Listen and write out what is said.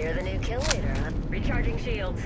You're the new kill leader, huh? Recharging shields.